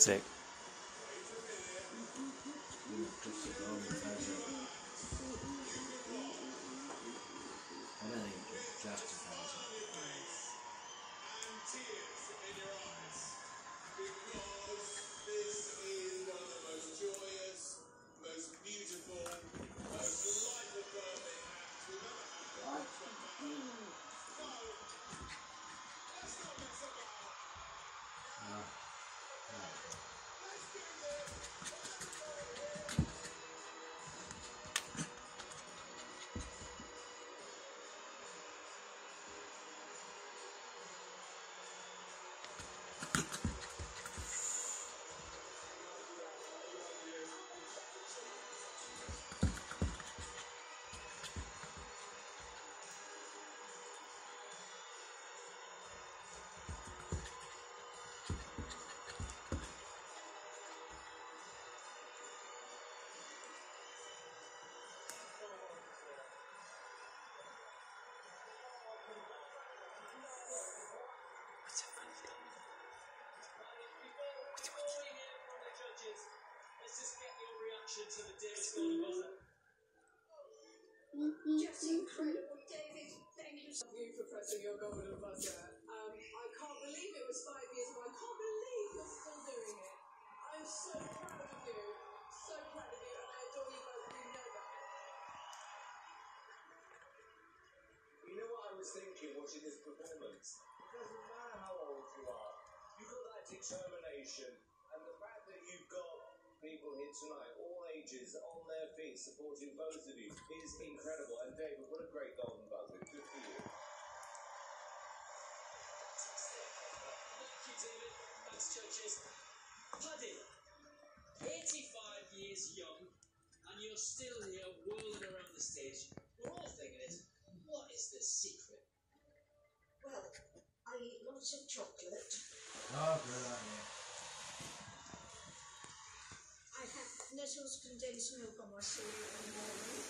Sick. Incredible, David. Thank you for pressing your golden buzzer. Um, I can't believe it was five years ago. I can't believe you're still doing it. I'm so proud of you. So proud of you, and I adore you both. You know that. You know what I was thinking watching this performance? It doesn't matter how old you are, you've got that determination, and the fact that you've got people here tonight, all on their feet, supporting both of you, is incredible. And David, what a great golden buzzer. Good for you. Thank you, David. Thanks, churches. Paddy, 85 years young, and you're still here whirling around the stage. We're all thinking it. What is the secret? Well, I eat lots of chocolate. Oh, good on Shoes, 38.000 como olmalı.